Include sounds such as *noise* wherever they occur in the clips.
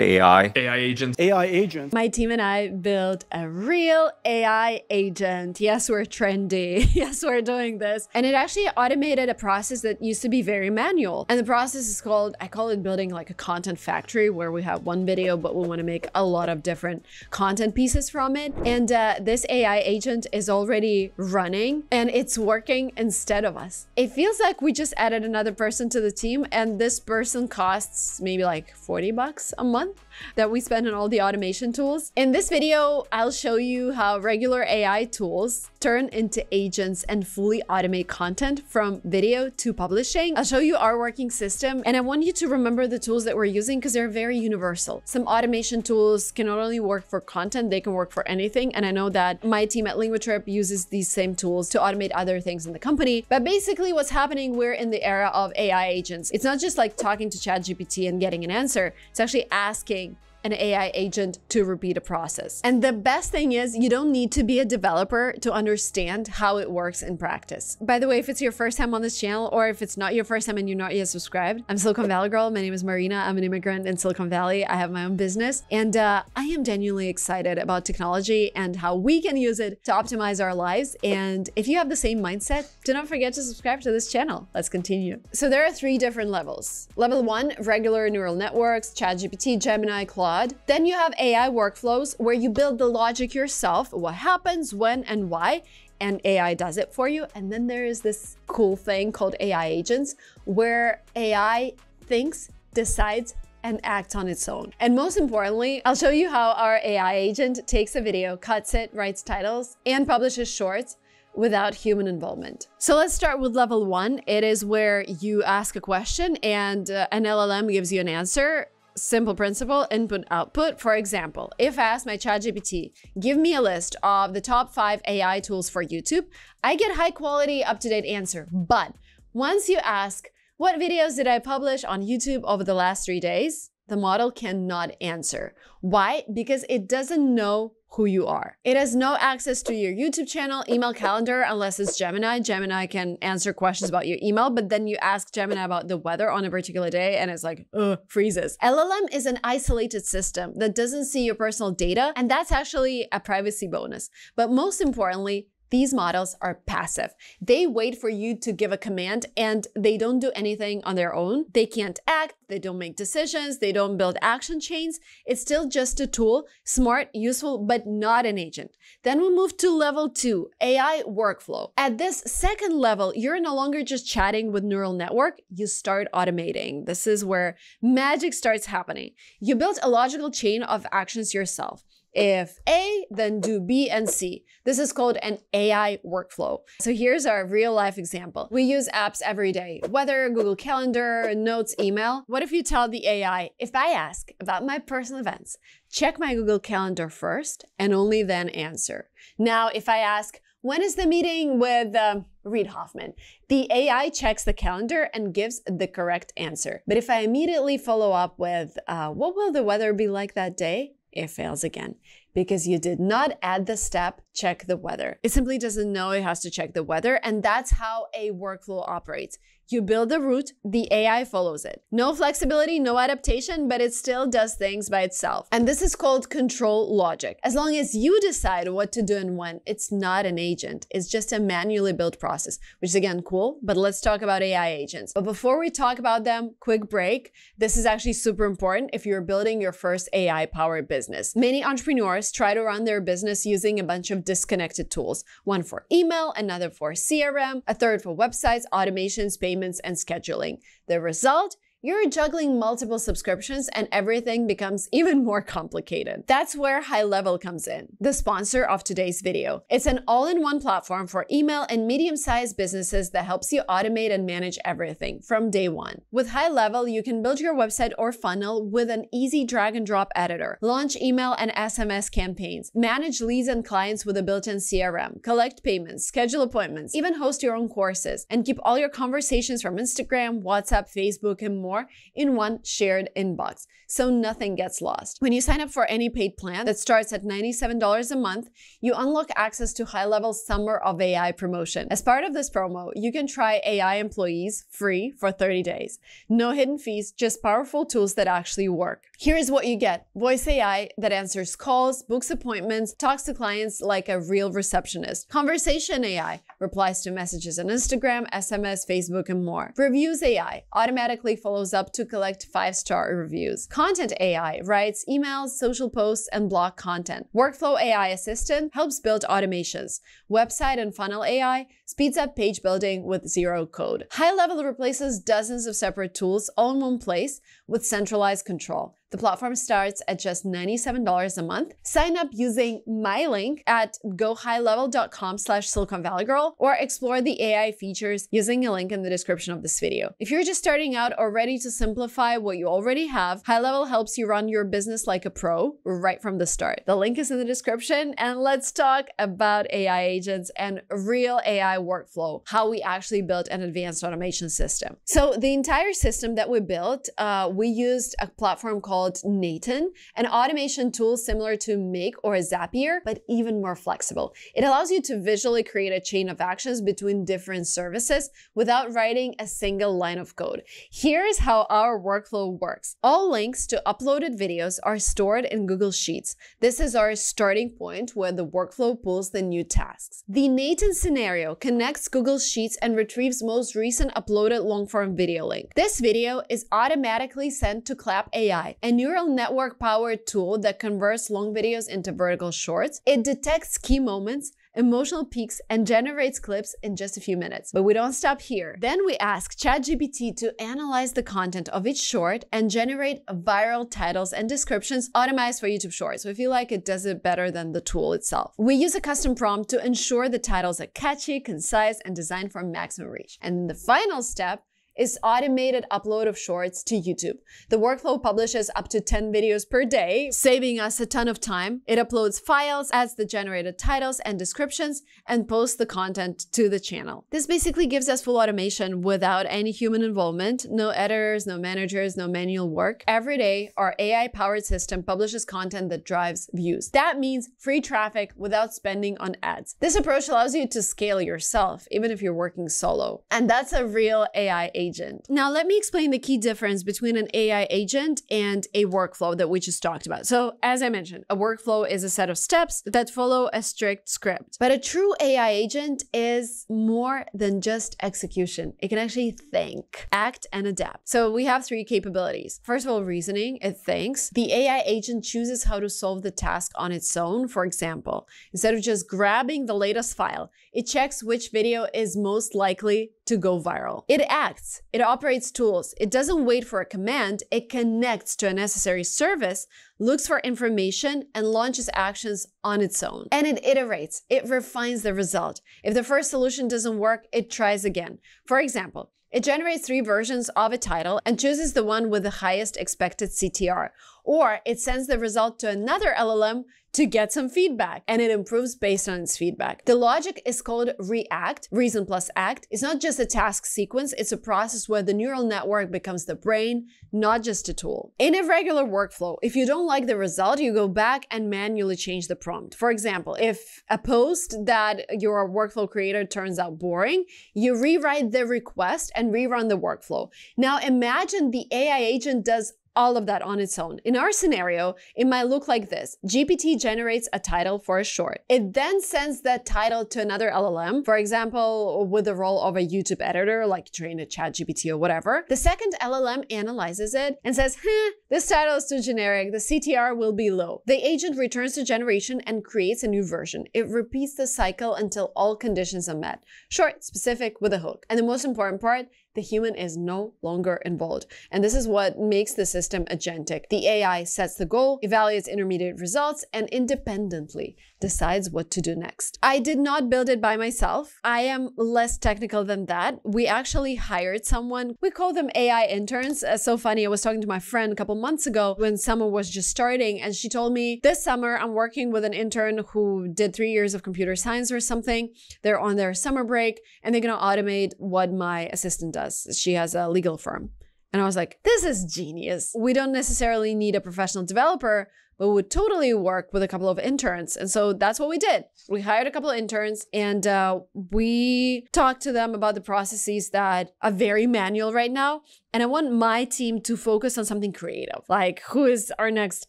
AI? AI agents. AI agents. My team and I built a real AI agent. Yes, we're trendy. *laughs* yes, we're doing this. And it actually automated a process that used to be very manual. And the process is called, I call it building like a content factory where we have one video, but we want to make a lot of different content pieces from it. And uh, this AI agent is already running and it's working instead of us. It feels like we just added another person to the team and this person costs maybe like 40 bucks a month that we spend on all the automation tools. In this video, I'll show you how regular AI tools turn into agents and fully automate content from video to publishing. I'll show you our working system and I want you to remember the tools that we're using because they're very universal. Some automation tools can not only work for content, they can work for anything. And I know that my team at Linguatrip uses these same tools to automate other things in the company. But basically what's happening, we're in the era of AI agents. It's not just like talking to ChatGPT and getting an answer. It's actually asking asking an AI agent to repeat a process. And the best thing is you don't need to be a developer to understand how it works in practice. By the way, if it's your first time on this channel or if it's not your first time and you're not yet subscribed, I'm Silicon Valley girl. My name is Marina. I'm an immigrant in Silicon Valley. I have my own business and uh, I am genuinely excited about technology and how we can use it to optimize our lives. And if you have the same mindset, do not forget to subscribe to this channel. Let's continue. So there are three different levels. Level one, regular neural networks, ChatGPT, Gemini, Claude, then you have AI workflows where you build the logic yourself, what happens, when, and why, and AI does it for you. And then there is this cool thing called AI agents where AI thinks, decides, and acts on its own. And most importantly, I'll show you how our AI agent takes a video, cuts it, writes titles, and publishes shorts without human involvement. So let's start with level one. It is where you ask a question and uh, an LLM gives you an answer simple principle, input output. For example, if I ask my ChatGPT, give me a list of the top five AI tools for YouTube, I get high quality, up to date answer. But once you ask, what videos did I publish on YouTube over the last three days? The model cannot answer. Why? Because it doesn't know who you are. It has no access to your YouTube channel, email calendar, unless it's Gemini. Gemini can answer questions about your email, but then you ask Gemini about the weather on a particular day and it's like, ugh, freezes. LLM is an isolated system that doesn't see your personal data, and that's actually a privacy bonus. But most importantly, these models are passive. They wait for you to give a command and they don't do anything on their own. They can't act, they don't make decisions, they don't build action chains. It's still just a tool, smart, useful, but not an agent. Then we move to level two, AI workflow. At this second level, you're no longer just chatting with neural network, you start automating. This is where magic starts happening. You build a logical chain of actions yourself. If A, then do B and C. This is called an AI workflow. So here's our real life example. We use apps every day, weather, Google Calendar, Notes, email. What if you tell the AI, if I ask about my personal events, check my Google Calendar first and only then answer. Now, if I ask, when is the meeting with uh, Reid Hoffman? The AI checks the calendar and gives the correct answer. But if I immediately follow up with, uh, what will the weather be like that day? It fails again because you did not add the step check the weather. It simply doesn't know it has to check the weather, and that's how a workflow operates. You build the route, the AI follows it. No flexibility, no adaptation, but it still does things by itself. And this is called control logic. As long as you decide what to do and when, it's not an agent. It's just a manually built process, which is again cool, but let's talk about AI agents. But before we talk about them, quick break. This is actually super important if you're building your first AI powered business. Many entrepreneurs try to run their business using a bunch of disconnected tools, one for email, another for CRM, a third for websites, automations, payments, payments, and scheduling. The result you're juggling multiple subscriptions and everything becomes *laughs* even more complicated. That's where HighLevel comes in, the sponsor of today's video. It's an all-in-one platform for email and medium-sized businesses that helps you automate and manage everything from day one. With HighLevel, you can build your website or funnel with an easy drag and drop editor, launch email and SMS campaigns, manage leads and clients with a built-in CRM, collect payments, schedule appointments, even host your own courses, and keep all your conversations from Instagram, WhatsApp, Facebook, and more more in one shared inbox, so nothing gets lost. When you sign up for any paid plan that starts at $97 a month, you unlock access to HighLevel Summer of AI promotion. As part of this promo, you can try AI employees free for 30 days. No hidden fees, just powerful tools that actually work. Here is what you get voice AI that answers calls, books appointments, talks to clients like a real receptionist. Conversation AI replies to messages on Instagram, SMS, Facebook, and more. Reviews AI automatically follows up to collect five star reviews. Content AI writes emails, social posts, and blog content. Workflow AI Assistant helps build automations. Website and funnel AI speeds up page building with zero code. HighLevel replaces dozens of separate tools all in one place with centralized control. The platform starts at just $97 a month. Sign up using my link at gohighlevel.com slash Silicon Valley Girl or explore the AI features using a link in the description of this video. If you're just starting out or ready to simplify what you already have, HighLevel helps you run your business like a pro right from the start. The link is in the description and let's talk about AI agents and real AI workflow, how we actually built an advanced automation system. So the entire system that we built, uh, we used a platform called n8n, an automation tool similar to Make or Zapier, but even more flexible. It allows you to visually create a chain of actions between different services without writing a single line of code. Here's how our workflow works. All links to uploaded videos are stored in Google Sheets. This is our starting point where the workflow pulls the new tasks. The n8n scenario connects Google Sheets and retrieves most recent uploaded long form video link. This video is automatically sent to Klap AI, a neural network powered tool that converts long videos into vertical shorts. It detects key moments, emotional peaks, and generates clips in just a few minutes. But we don't stop here. Then we ask ChatGPT to analyze the content of each short and generate viral titles and descriptions optimized for YouTube Shorts. If you like, it does it better than the tool itself. We use a custom prompt to ensure the titles are catchy, concise, and designed for maximum reach. And the final step is automated upload of shorts to YouTube. The workflow publishes up to 10 videos per day, saving us a ton of time. It uploads files, adds the generated titles and descriptions, and posts the content to the channel. This basically gives us full automation without any human involvement, no editors, no managers, no manual work. Every day, our AI powered system publishes content that drives views. That means free traffic without spending on ads. This approach allows you to scale yourself, even if you're working solo. And that's a real AI agent. Now, let me explain the key difference between an AI agent and a workflow that we just talked about. So, as I mentioned, a workflow is a set of steps that follow a strict script. But a true AI agent is more than just execution. It can actually think, act, and adapt. So, we have three capabilities. First of all, reasoning, it thinks. The AI agent chooses how to solve the task on its own. For example, instead of just grabbing the latest file, it checks which video is most likely to go viral. It acts, it operates tools, it doesn't wait for a command, it connects to a necessary service, looks for information, and launches actions on its own. And it iterates, it refines the result. If the first solution doesn't work, it tries again. For example, it generates three versions of a title and chooses the one with the highest expected CTR. Or it sends the result to another LLM to get some feedback and it improves based on its feedback. The logic is called REACT, reason plus act. It's not just a task sequence, it's a process where the neural network becomes the brain, not just a tool. In a regular workflow, if you don't like the result, you go back and manually change the prompt. For example, if a post that your workflow creator turns out boring, you rewrite the request and rerun the workflow. Now imagine the AI agent does all of that on its own. In our scenario, it might look like this. GPT generates a title for a short. It then sends that title to another LLM, for example, with the role of a YouTube editor, like train a chat GPT or whatever. The second LLM analyzes it and says, huh, this title is too generic. The CTR will be low. The agent returns to generation and creates a new version. It repeats the cycle until all conditions are met. Short, specific, with a hook. And the most important part, the human is no longer involved. And this is what makes the system agentic. The AI sets the goal, evaluates intermediate results, and independently decides what to do next. I did not build it by myself. I am less technical than that. We actually hired someone. We call them AI interns. Uh, so funny. I was talking to my friend a couple months ago when summer was just starting, and she told me this summer I'm working with an intern who did three years of computer science or something. They're on their summer break and they're going to automate what my assistant does. She has a legal firm. And I was like, this is genius. We don't necessarily need a professional developer, but would totally work with a couple of interns. And so that's what we did. We hired a couple of interns and uh, we talked to them about the processes that are very manual right now. And I want my team to focus on something creative, like who is our next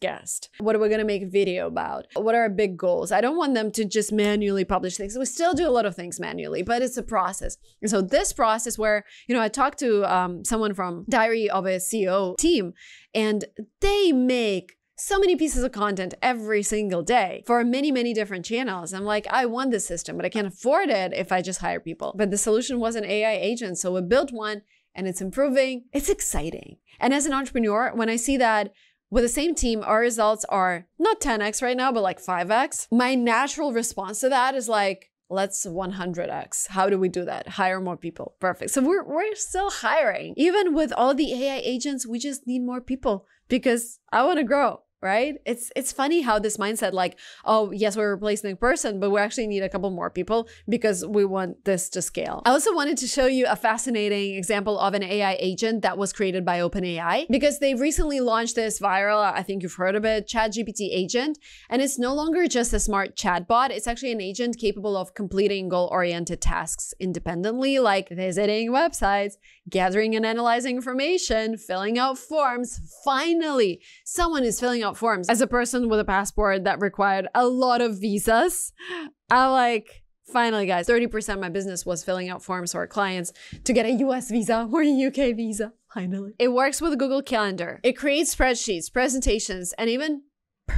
guest? What are we to make a video about? What are our big goals? I don't want them to just manually publish things. We still do a lot of things manually, but it's a process. And so this process where, you know, I talked to um, someone from Diary of a CEO team and they make so many pieces of content every single day for many, many different channels. I'm like, I want this system, but I can't afford it if I just hire people. But the solution was an AI agent. So we built one and it's improving. It's exciting. And as an entrepreneur, when I see that with the same team, our results are not 10x right now, but like 5x, my natural response to that is like, let's 100x. How do we do that? Hire more people. Perfect. So we're, we're still hiring. Even with all the AI agents, we just need more people because I want to grow right? It's it's funny how this mindset like, oh, yes, we're replacing a person, but we actually need a couple more people because we want this to scale. I also wanted to show you a fascinating example of an AI agent that was created by OpenAI because they recently launched this viral, I think you've heard of it, ChatGPT agent, and it's no longer just a smart chatbot, it's actually an agent capable of completing goal-oriented tasks independently like visiting websites, gathering and analyzing information, filling out forms. Finally, someone is filling out out forms. As a person with a passport that required a lot of visas, I like, finally, guys, 30% of my business was filling out forms for clients to get a US visa or a UK visa. Finally. It works with Google Calendar. It creates spreadsheets, presentations, and even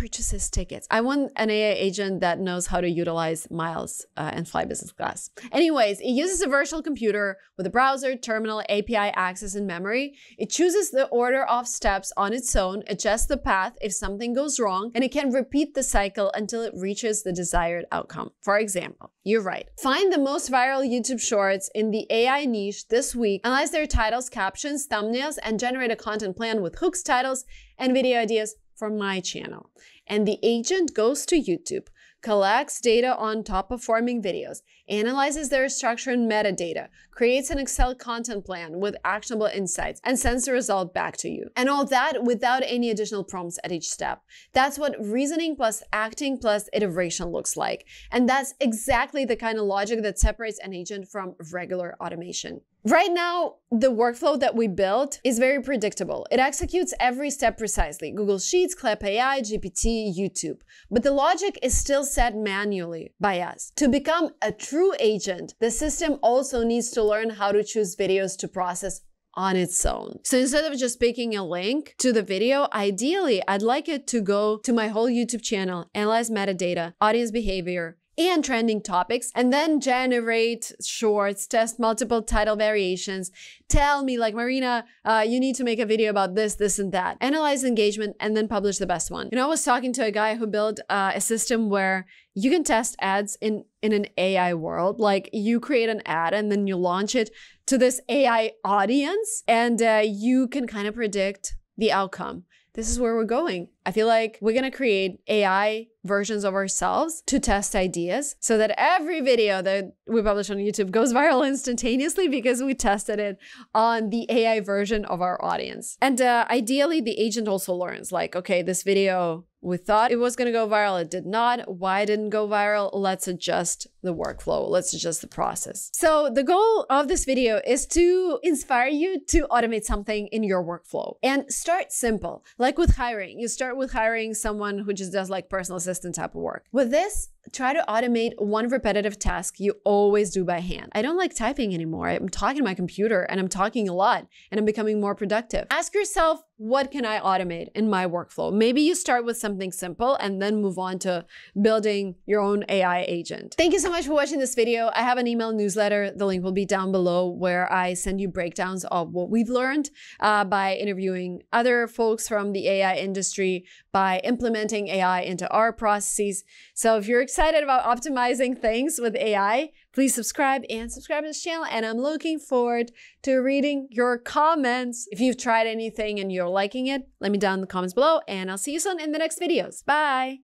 purchases tickets. I want an AI agent that knows how to utilize miles uh, and fly business class. Anyways, it uses a virtual computer with a browser, terminal, API access, and memory. It chooses the order of steps on its own, adjusts the path if something goes wrong, and it can repeat the cycle until it reaches the desired outcome. For example, you're right. Find the most viral YouTube shorts in the AI niche this week, analyze their titles, captions, thumbnails, and generate a content plan with hooks, titles, and video ideas from my channel. And the agent goes to YouTube, collects data on top performing videos, analyzes their structure and metadata, creates an Excel content plan with actionable insights, and sends the result back to you. And all that without any additional prompts at each step. That's what reasoning plus acting plus iteration looks like. And that's exactly the kind of logic that separates an agent from regular automation. Right now, the workflow that we built is very predictable. It executes every step precisely Google Sheets, Klap AI, GPT, YouTube. But the logic is still set manually by us. To become a true agent, the system also needs to learn how to choose videos to process on its own. So instead of just picking a link to the video, ideally, I'd like it to go to my whole YouTube channel, analyze metadata, audience behavior, and trending topics and then generate shorts, test multiple title variations, tell me like, Marina, uh, you need to make a video about this, this, and that, analyze engagement and then publish the best one. You know, I was talking to a guy who built uh, a system where you can test ads in, in an AI world. Like you create an ad and then you launch it to this AI audience and uh, you can kind of predict the outcome. This is where we're going. I feel like we're going to create AI versions of ourselves to test ideas so that every video that we publish on YouTube goes *laughs* viral instantaneously because we tested it on the AI version of our audience. And uh, ideally, the agent also learns like, okay, this video we thought it was going to go viral. It did not. Why didn't go viral? Let's adjust the workflow. Let's adjust the process. So the goal of this video is to inspire you to automate something in your workflow and start simple. Like with hiring, you start with hiring someone who just does like personal assistant type of work. With this, try to automate one repetitive task you always do by hand. I don't like typing anymore. I'm talking to my computer and I'm talking a lot and I'm becoming more productive. Ask yourself, what can I automate in my workflow? Maybe you start with something simple and then move on to building your own AI agent. Thank you so much for watching this video. I have an email newsletter. The link will be down below where I send you breakdowns of what we've learned uh, by interviewing other folks from the AI industry, by implementing AI into our processes. So if you're excited about optimizing things with AI, please subscribe and subscribe to this channel. And I'm looking forward to reading your comments. If you've tried anything and you're liking it, let me down in the comments below and I'll see you soon in the next videos. Bye.